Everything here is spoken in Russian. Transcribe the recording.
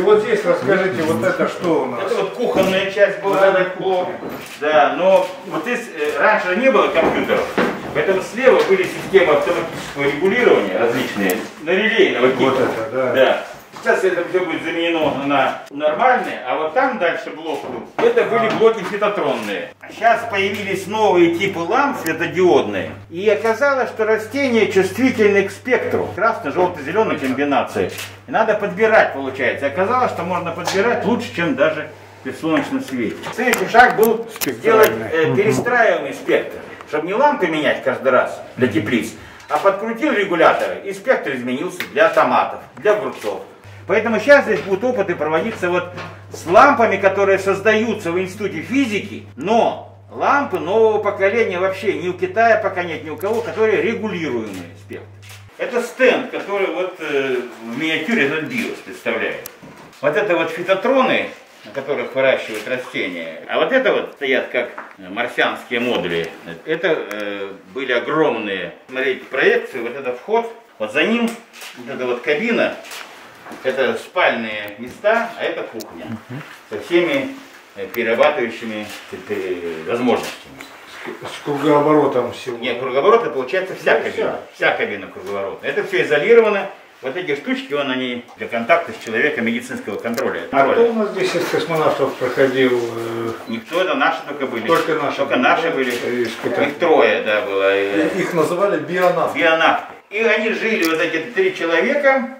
И вот здесь расскажите, вот это что у нас? Это вот кухонная часть была, Да, блок. Да, но вот здесь э, раньше не было компьютеров. Поэтому слева были системы автоматического регулирования различные, на релейного типа. Вот это, да. Да. Сейчас это все будет заменено на нормальные, а вот там дальше блок был. Это были блоки фитотронные. А сейчас появились новые типы ламп светодиодные. И оказалось, что растения чувствительны к спектру. Красно-желто-зеленой комбинации. И надо подбирать, получается. И оказалось, что можно подбирать лучше, чем даже при солнечном свете. Следующий шаг был сделать э, перестраиваемый спектр. Чтобы не лампы менять каждый раз для теплиц, а подкрутил регуляторы, и спектр изменился для томатов, для огурцов. Поэтому сейчас здесь будут опыты проводиться вот с лампами, которые создаются в Институте физики, но лампы нового поколения вообще ни у Китая пока нет, ни у кого, которые регулируемые спектр. Это стенд, который вот э, в миниатюре этот биос представляет. Вот это вот фитотроны, на которых выращивают растения. А вот это вот стоят как марсианские модули. Это э, были огромные, смотрите, проекции, вот это вход, вот за ним вот эта вот кабина, это спальные места, а это кухня со всеми э, перерабатывающими э, возможностями. С кругооборотом всего. Нет, круговорот это получается вся Ну, кабина. вся. Вся кабина круговоротная. Это все изолировано. Вот эти штучки, вон они для контакта с человеком медицинского контроля. А кто у нас здесь из космонавтов проходил? э, Никто, это наши только были. Только наши Только были. наши были. Испытатели. Их трое, да, было. Их называли бионавты. Бионавты. И они жили, вот эти три человека,